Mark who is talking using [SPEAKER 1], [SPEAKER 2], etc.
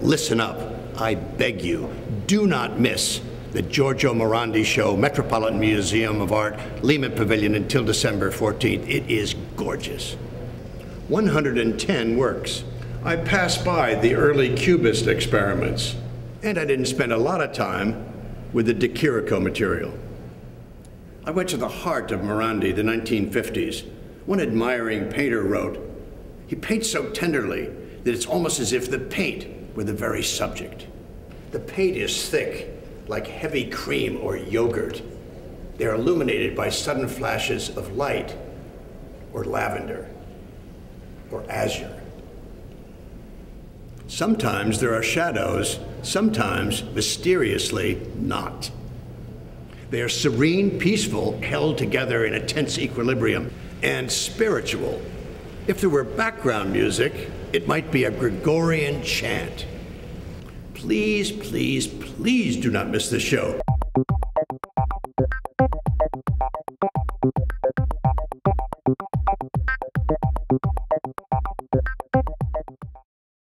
[SPEAKER 1] Listen up. I beg you, do not miss the Giorgio Morandi Show, Metropolitan Museum of Art, Lehman Pavilion until December 14th. It is gorgeous. 110 works. I passed by the early Cubist experiments, and I didn't spend a lot of time with the De Chirico material. I went to the heart of Morandi, the 1950s. One admiring painter wrote, He paints so tenderly that it's almost as if the paint were the very subject. The paint is thick, like heavy cream or yogurt. They're illuminated by sudden flashes of light, or lavender, or azure. Sometimes there are shadows, sometimes mysteriously not. They are serene, peaceful, held together in a tense equilibrium, and spiritual. If there were background music, it might be a Gregorian chant. Please, please, please do not miss the show.